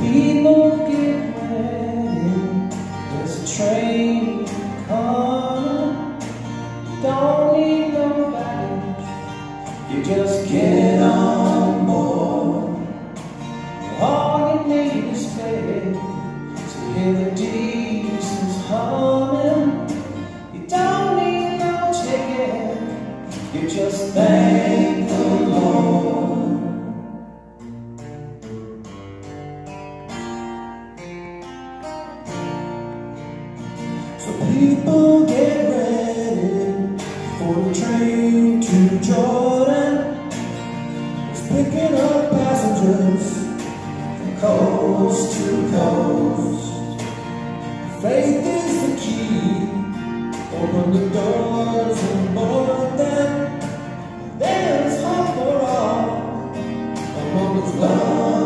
people get people get ready for the train to Jordan. It's picking up passengers from coast to coast. Faith is the key. Open the doors and board them. There's hope for all among love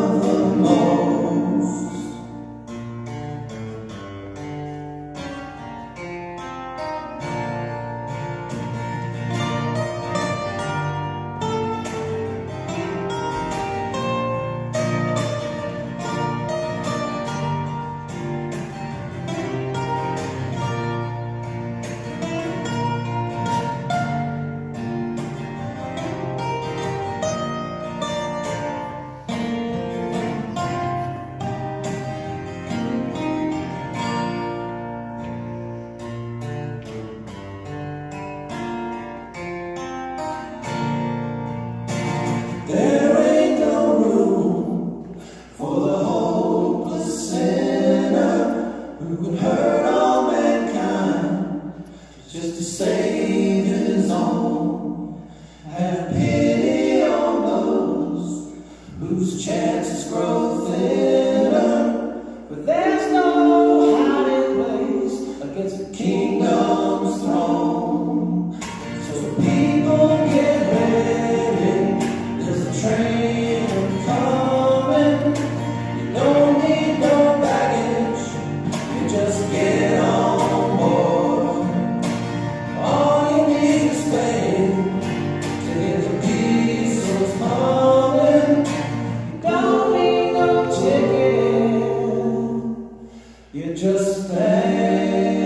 just to save his own. Have pity on those whose chances grow thinner, need